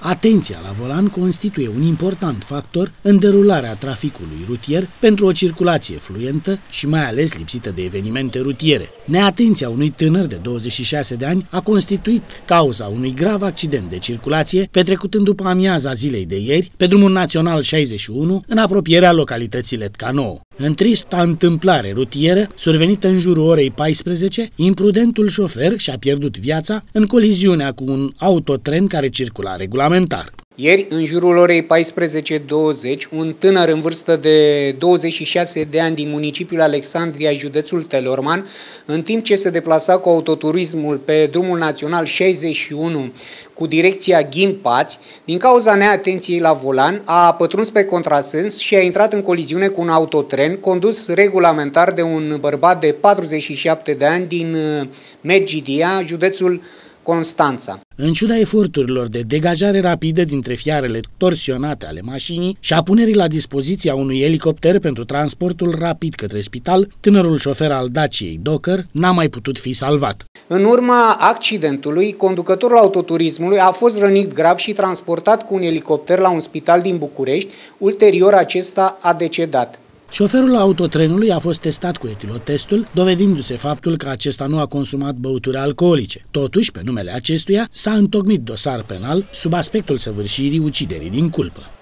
Atenția la volan constituie un important factor în derularea traficului rutier pentru o circulație fluentă și mai ales lipsită de evenimente rutiere. Neatenția unui tânăr de 26 de ani a constituit cauza unui grav accident de circulație petrecut după amiaza zilei de ieri pe drumul național 61 în apropierea localității Letcano. În trista întâmplare rutieră, survenită în jurul orei 14, imprudentul șofer și-a pierdut viața în coliziunea cu un autotren care circula regulamentar. Ieri, în jurul orei 14.20, un tânăr în vârstă de 26 de ani din municipiul Alexandria, județul Telorman, în timp ce se deplasa cu autoturismul pe drumul național 61 cu direcția Ghimpați, din cauza neatenției la volan, a pătruns pe contrasens și a intrat în coliziune cu un autotren condus regulamentar de un bărbat de 47 de ani din uh, Medgidia, județul Constanța. În ciuda eforturilor de degajare rapidă dintre fiarele torsionate ale mașinii și a punerii la dispoziția unui elicopter pentru transportul rapid către spital, tânărul șofer al Daciei Docker n-a mai putut fi salvat. În urma accidentului, conducătorul autoturismului a fost rănit grav și transportat cu un elicopter la un spital din București, ulterior acesta a decedat. Șoferul autotrenului a fost testat cu etilotestul, dovedindu-se faptul că acesta nu a consumat băuturi alcoolice. Totuși, pe numele acestuia, s-a întocmit dosar penal sub aspectul săvârșirii uciderii din culpă.